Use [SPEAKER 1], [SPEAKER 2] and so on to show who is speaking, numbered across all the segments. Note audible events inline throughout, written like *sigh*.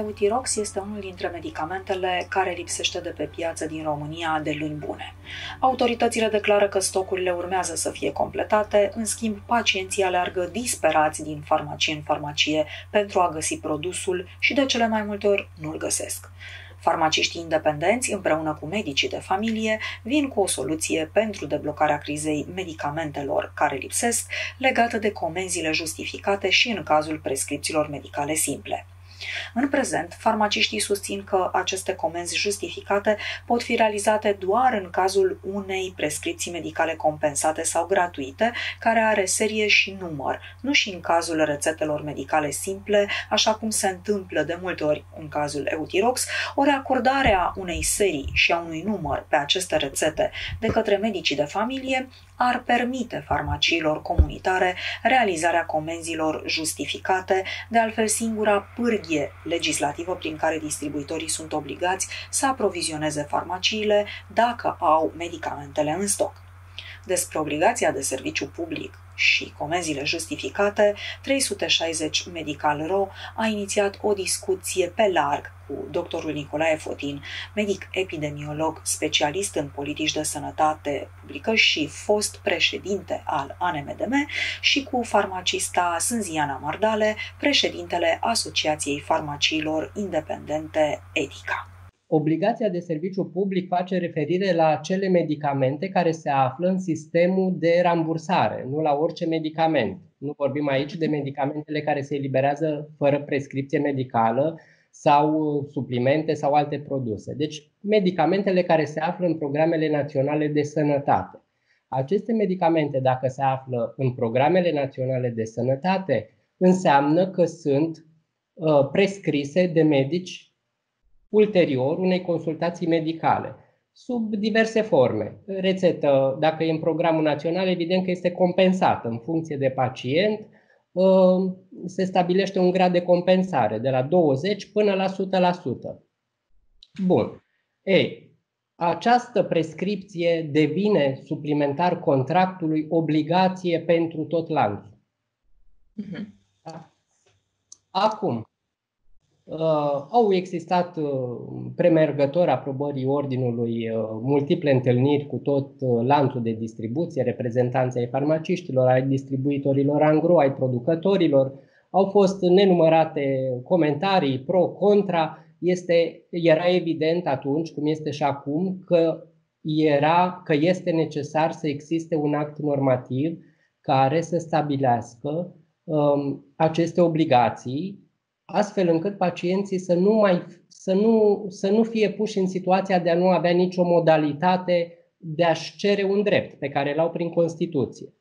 [SPEAKER 1] Eutirox este unul dintre medicamentele care lipsește de pe piață din România de luni bune. Autoritățile declară că stocurile urmează să fie completate, în schimb pacienții aleargă disperați din farmacie în farmacie pentru a găsi produsul și de cele mai multe ori nu-l găsesc. Farmaciștii independenți, împreună cu medicii de familie, vin cu o soluție pentru deblocarea crizei medicamentelor care lipsesc, legată de comenzile justificate și în cazul prescripțiilor medicale simple. În prezent, farmaciștii susțin că aceste comenzi justificate pot fi realizate doar în cazul unei prescripții medicale compensate sau gratuite, care are serie și număr, nu și în cazul rețetelor medicale simple, așa cum se întâmplă de multe ori în cazul Eutirox, ori acordarea unei serii și a unui număr pe aceste rețete de către medicii de familie ar permite farmaciilor comunitare realizarea comenzilor justificate, de altfel singura pârghie legislativă prin care distribuitorii sunt obligați să aprovizioneze farmaciile dacă au medicamentele în stoc. Despre obligația de serviciu public și comenzile justificate, 360 Medical Ro a inițiat o discuție pe larg cu doctorul Nicolae Fotin, medic epidemiolog, specialist în politici de sănătate publică și fost președinte al ANMDM și cu farmacista Sânziana Mardale, președintele Asociației Farmaciilor Independente Etica.
[SPEAKER 2] Obligația de serviciu public face referire la acele medicamente care se află în sistemul de rambursare, nu la orice medicament. Nu vorbim aici de medicamentele care se eliberează fără prescripție medicală sau suplimente sau alte produse. Deci, medicamentele care se află în programele naționale de sănătate. Aceste medicamente, dacă se află în programele naționale de sănătate, înseamnă că sunt uh, prescrise de medici ulterior unei consultații medicale, sub diverse forme. Rețetă, dacă e în programul național, evident că este compensată în funcție de pacient, uh, se stabilește un grad de compensare de la 20 până la 100%. Bun. Ei, această prescripție devine suplimentar contractului obligație pentru tot lanțul. Uh-huh. Acum, Uh, au existat uh, premergători aprobării ordinului uh, multiple întâlniri cu tot uh, lanțul de distribuție, reprezentanții ai farmaciștilor, ai distribuitorilor angro, ai producătorilor. Au fost nenumărate comentarii pro-contra. Este, era evident atunci, cum este și acum, că, era, că este necesar să existe un act normativ care să stabilească um, aceste obligații astfel încât pacienții să nu, mai, să, nu, să nu fie puși în situația de a nu avea nicio modalitate de a-și cere un drept pe care îl au prin Constituție.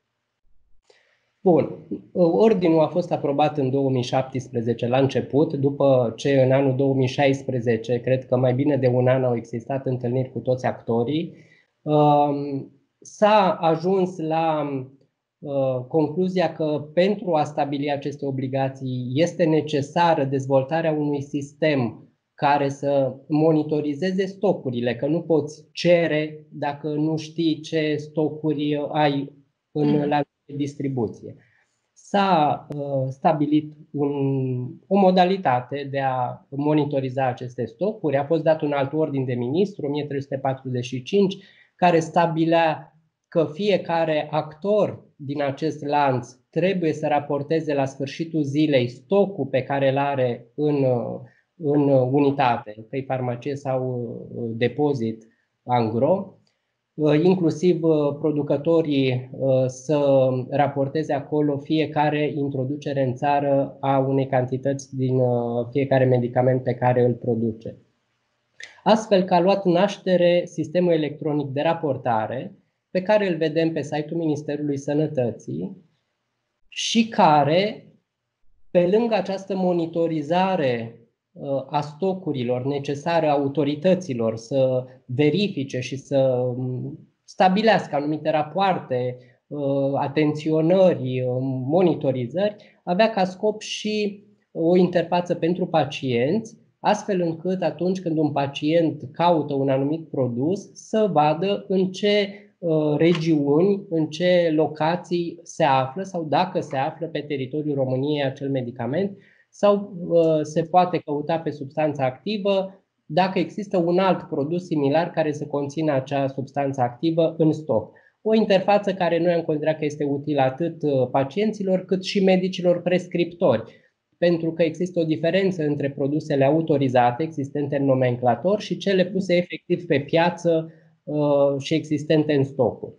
[SPEAKER 2] Bun, ordinul a fost aprobat în 2017 la început, după ce în anul 2016, cred că mai bine de un an au existat întâlniri cu toți actorii, um, s-a ajuns la Uh, concluzia că pentru a stabili aceste obligații este necesară dezvoltarea unui sistem care să monitorizeze stocurile, că nu poți cere dacă nu știi ce stocuri ai în mm. la distribuție. S-a uh, stabilit un, o modalitate de a monitoriza aceste stocuri. A fost dat un alt ordin de ministru, 1345, care stabilea că fiecare actor din acest lanț trebuie să raporteze la sfârșitul zilei stocul pe care îl are în, în unitate, pe farmacie sau uh, depozit angro, uh, inclusiv uh, producătorii să raporteze acolo fiecare introducere în țară a unei cantități din fiecare medicament pe care îl produce. Astfel că a luat naștere sistemul electronic de raportare, pe care îl vedem pe site-ul Ministerului Sănătății și care, pe lângă această monitorizare uh, a stocurilor necesare autorităților să verifice și să um, stabilească anumite rapoarte, uh, atenționări, uh, monitorizări, avea ca scop și o interfață pentru pacienți, astfel încât atunci când un pacient caută un anumit produs, să vadă în ce Uh, regiuni, în ce locații se află sau dacă se află pe teritoriul României acel medicament, sau se poate căuta pe substanța activă dacă există un alt produs similar care să conțină acea substanță activă în stoc. O interfață care noi am considerat că este utilă atât pacienților cât și medicilor prescriptori pentru că există o diferență între produsele autorizate, existente în nomenclator, și cele puse efectiv pe piață uh, și existente în stocuri.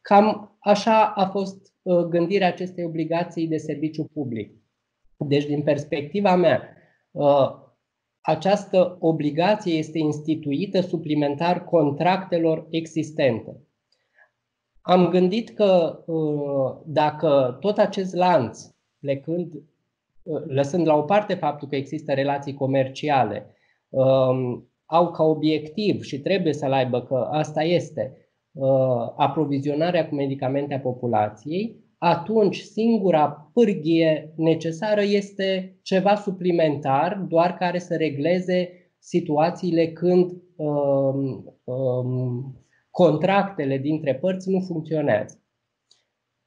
[SPEAKER 2] Cam așa a fost uh, gândirea acestei obligații de serviciu public. Deci, din perspectiva mea, uh, această obligație este instituită suplimentar contractelor existente. Am gândit că dacă tot acest lanț, plecând lăsând la o parte faptul că există relații comerciale, um, au ca obiectiv și trebuie să-l aibă că asta este uh, aprovizionarea cu medicamente a populației, atunci singura pârghie necesară este ceva suplimentar, doar care să regleze situațiile când um, um, contractele dintre părți nu funcționează.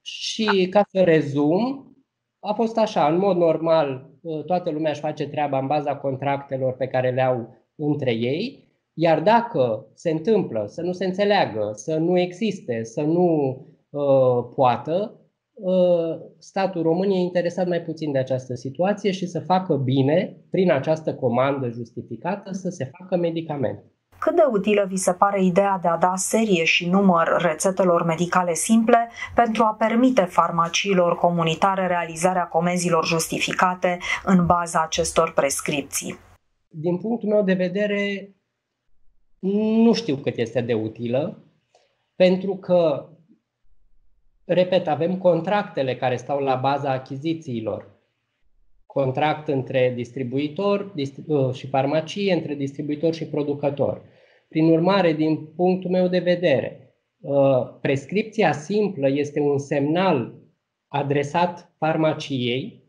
[SPEAKER 2] Și ca să rezum, a fost așa, în mod normal, ă, toată lumea își face treaba în baza contractelor pe care le au între ei, iar dacă se întâmplă să nu se înțeleagă, să nu existe, să nu uh, poată, uh, statul român e interesat mai puțin de această situație și să facă bine, prin această comandă justificată, să se facă medicamente.
[SPEAKER 1] Cât de utilă vi se pare ideea de a da serie și număr rețetelor medicale simple pentru a permite farmaciilor comunitare realizarea comenzilor justificate în baza acestor prescripții?
[SPEAKER 2] Din punctul meu de vedere, nu știu cât este de utilă, pentru că, repet, avem contractele care stau la baza achizițiilor. Contract între distribuitor uh, și farmacie, între distribuitor și producător. Prin urmare, din punctul meu de vedere, uh, prescripția simplă este un semnal adresat farmaciei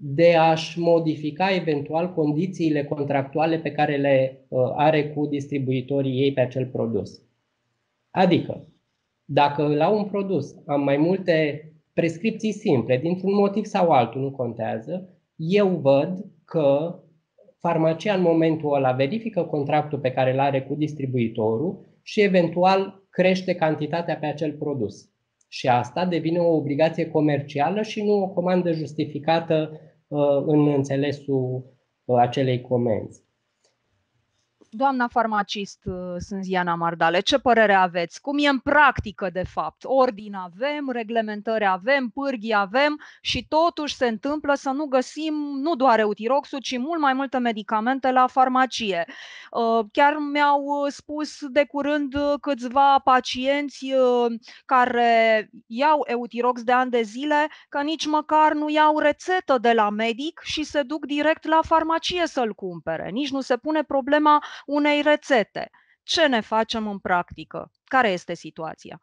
[SPEAKER 2] de a-și modifica eventual condițiile contractuale pe care le uh, are cu distribuitorii ei pe acel produs. Adică, dacă la un produs am mai multe prescripții simple, dintr-un motiv sau altul, nu contează, eu văd că farmacia în momentul ăla verifică contractul pe care îl are cu distribuitorul și eventual crește cantitatea pe acel produs. Și asta devine o obligație comercială și nu o comandă justificată uh, în înțelesul uh, acelei comenzi.
[SPEAKER 1] Doamna farmacist uh, sunt Ziana Mardale, ce părere aveți? Cum e în practică, de fapt? Ordin avem, reglementări avem, pârghii avem și totuși se întâmplă să nu găsim nu doar eutiroxul, ci mult mai multe medicamente la farmacie. Uh, chiar mi-au uh, spus de curând câțiva pacienți care iau eutirox de ani de zile că nici măcar nu iau rețetă de la medic și se duc direct la farmacie să-l cumpere. Nici nu se pune problema unei rețete. Ce ne facem în practică? Care este situația?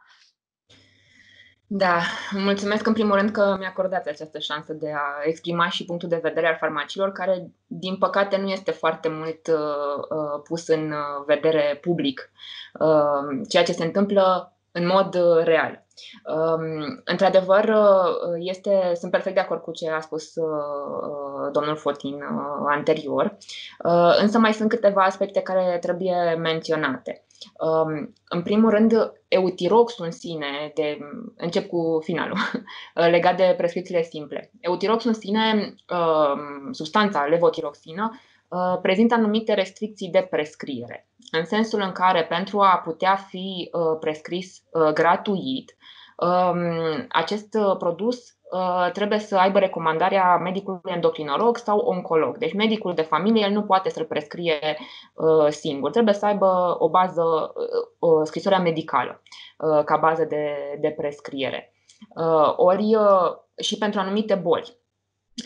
[SPEAKER 3] Da, mulțumesc în primul rând că mi-a acordat această șansă de a exprima și punctul de vedere al farmacilor, care, din păcate, nu este foarte mult uh, uh pus în vedere public. Uh, ceea ce se întâmplă în mod uh, real. Um, într-adevăr, uh, este, sunt perfect de acord cu ce a spus uh, domnul Fotin anterior, însă mai sunt câteva aspecte care trebuie menționate. Um, în primul rând, eutiroxul în sine, de, încep cu finalul, *laughs* legat de prescripțiile simple. Eutiroxul în sine, um, substanța levotiroxină, Uh, prezintă anumite restricții de prescriere, în sensul în care pentru a putea fi uh, prescris uh, gratuit, um, acest produs trebuie să aibă recomandarea medicului endocrinolog sau oncolog. Deci medicul de familie el nu poate să-l prescrie singur. Trebuie să aibă o bază, o scrisoarea medicală ca bază de, de prescriere. Ori și pentru anumite boli.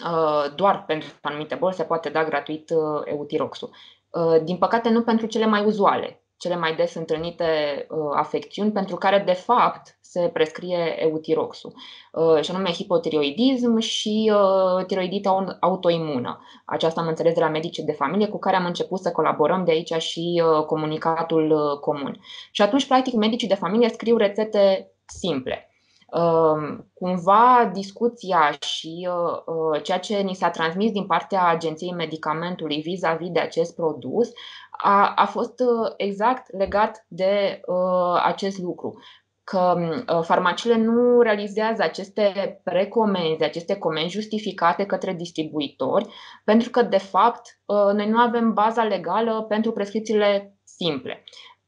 [SPEAKER 3] Uh, doar pentru anumite boli se poate da gratuit uh, eutiroxul. Uh, din păcate, nu pentru cele mai uzuale, cele mai des întâlnite afecțiuni pentru care, de fapt, se prescrie eutiroxul, și anume hipotiroidism și tiroidită autoimună. Aceasta am înțeles de la medici de familie cu care am început să colaborăm de aici și comunicatul comun. Și atunci, practic, medicii de familie scriu rețete simple Cumva discuția și ceea ce ni s-a transmis din partea Agenției Medicamentului vis-a-vis de acest produs a, a fost exact legat de acest lucru că uh, farmaciile nu realizează aceste recomenzi, aceste comenzi justificate către distribuitori, pentru că, de fapt, uh, noi nu avem baza legală pentru prescripțiile simple.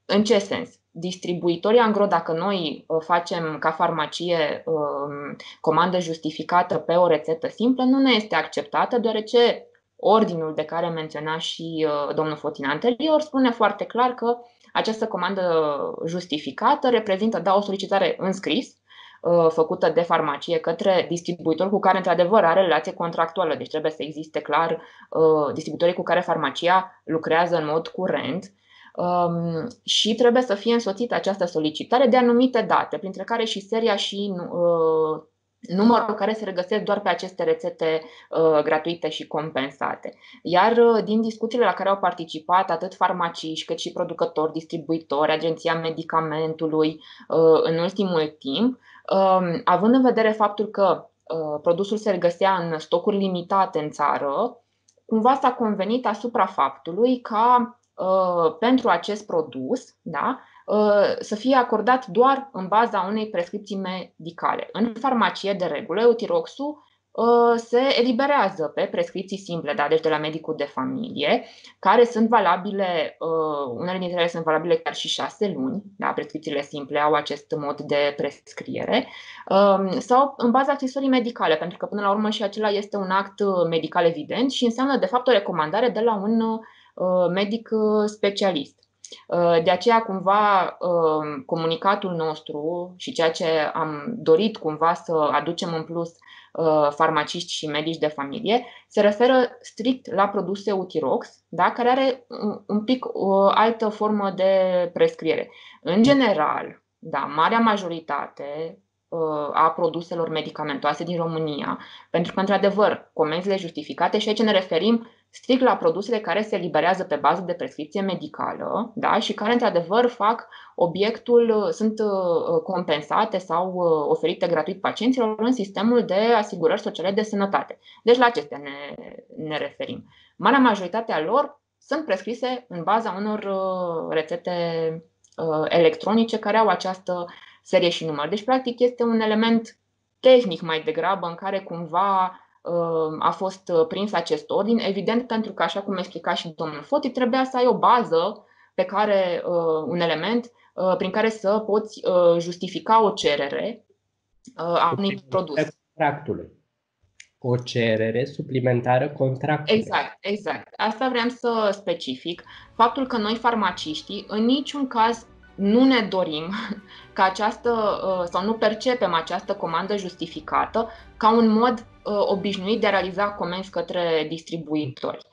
[SPEAKER 3] În ce sens? Distribuitorii angro, dacă noi uh, facem ca farmacie um, comandă justificată pe o rețetă simplă, nu ne este acceptată, deoarece ordinul de care menționa și domnul Fotin anterior spune foarte clar că această comandă justificată reprezintă da, o solicitare în scris uh, făcută de farmacie către distribuitor cu care într-adevăr are relație contractuală. Deci trebuie să existe clar uh, distribuitorii cu care farmacia lucrează în mod curent um, și trebuie să fie însoțită această solicitare de anumite date, printre care și seria și uh, numărul care se regăsesc doar pe aceste rețete uh, gratuite și compensate. Iar uh, din discuțiile la care au participat atât farmaciști cât și producători, distribuitori, Agenția Medicamentului uh, în ultimul timp, uh, având în vedere faptul că uh, produsul se regăsea în stocuri limitate în țară, cumva s-a convenit asupra faptului ca uh, pentru acest produs, da, Uh, să fie acordat doar în baza unei prescripții medicale. În farmacie, de regulă, eutiroxul uh, se eliberează pe prescripții simple, da, deci de la medicul de familie, care sunt valabile, uh, unele dintre ele sunt valabile chiar și șase luni, da, prescripțiile simple au acest mod de prescriere, um, sau în baza scrisorii medicale, pentru că până la urmă și acela este un act medical evident și înseamnă de fapt o recomandare de la un medic specialist. Uh, de aceea, cumva, uh, comunicatul nostru și ceea ce am dorit cumva să aducem în plus uh, farmaciști și medici de familie se referă strict la produse Utirox, da? care are un pic o altă formă de prescriere. În general, da, marea majoritate a produselor medicamentoase din România, pentru că, într-adevăr, comenzile justificate și aici ne referim strict la produsele care se liberează pe bază de prescripție medicală da? și care, într-adevăr, fac obiectul, sunt uh, compensate sau uh, oferite gratuit pacienților în sistemul de asigurări sociale de sănătate. Deci la acestea ne, ne referim. Marea majoritate a lor sunt prescrise în baza unor uh, rețete electronice care au această serie și număr. Deci, practic, este un element tehnic mai degrabă în care cumva a fost uh, prins acest ordin. Evident, pentru că, așa cum explica și domnul Foti, trebuia să ai o bază pe care, uh, un element uh, prin care să poți justifica o cerere a unui produs.
[SPEAKER 2] Contractului. O cerere suplimentară contractului.
[SPEAKER 3] Exact, exact. Asta vreau să specific. Faptul că noi, farmaciștii, în niciun caz nu ne dorim *laughs* ca această, sau nu percepem această comandă justificată ca un mod Uh, obișnuit de a realiza comenzi către distribuitori.